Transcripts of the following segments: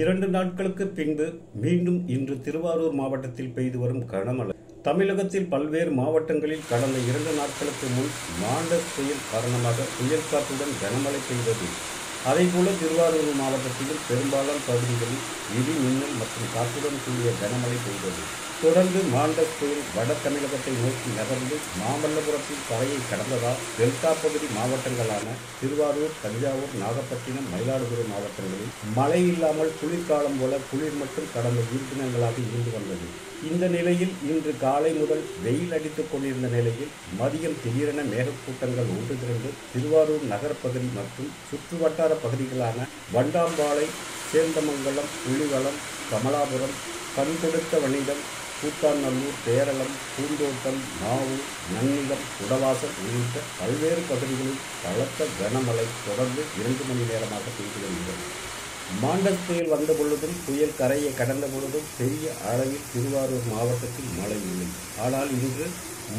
இரண்டு நாட்களுக்கு பின்பு மீண்டும் இன்று திருவாரூர் மாவட்டத்தில் பெய்து வரும் கனமழை. தமிழகத்தில் பல்வேறு மாவட்டங்களில் கடந்த இரண்டு நாட்களுக்கு முன் மாண்டஸ் புயல் காரணமாக புயல் காற்றுடன் கனமழை பெய்தது. அதேபோல திருவாரூர் மாவட்டத்திலும் பெரும்பாலான பகுதிகளில் இடி மின்னல் மற்றும் காற்றுடன் கூடிய கனமழை பெய்தது. தொடர்ந்து மாண்ட புயல் வட தமிழகத்தை நோக்கி நகர்ந்து மாமல்லபுரத்தில் கரையை கடந்ததால் டெல்டா பகுதி மாவட்டங்களான திருவாரூர் தஞ்சாவூர் நாகப்பட்டினம் மயிலாடுதுறை மாவட்டங்களில் மழை இல்லாமல் குளிர்காலம் போல குளிர் மட்டும் கடந்த இரு இருந்து வந்தது. இந்த நிலையில் இன்று காலை முதல் வெயில் அடித்துக் கொண்டிருந்த நிலையில் மதியம் திடீரென மேகக்கூட்டங்கள் ஒன்று திரண்டு திருவாரூர் நகரப்பகுதி மற்றும் சுற்றுவட்டார பகுதிகளான வண்டாம்பாளை சேந்தமங்கலம் புலிவளம் கமலாபுரம் கண் கொடுத்த வணிகம் கூத்தாநல்லூர் பேரளம் பூந்தோட்டம் மாவு நன்னிலம் குடவாசல் உள்ளிட்ட பல்வேறு பகுதிகளில் பலத்த கனமழை தொடர்ந்து இரண்டு மணி நேரமாக பெய்து வருகிறது. மாண்டல் புயல் வந்த பொழுதும் புயல் கரையை கடந்த பொழுதும் பெரிய அளவில் திருவாரூர் மாவட்டத்தில் மழை இல்லை. ஆனால் இன்று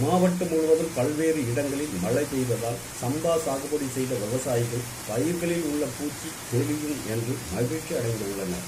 மாவட்டம் முழுவதும் பல்வேறு இடங்களில் மழை பெய்ததால் சம்பா சாகுபடி செய்த விவசாயிகள் பயிர்களில் உள்ள பூச்சி தெரியும் என்று மகிழ்ச்சி அடைந்துள்ளனர்.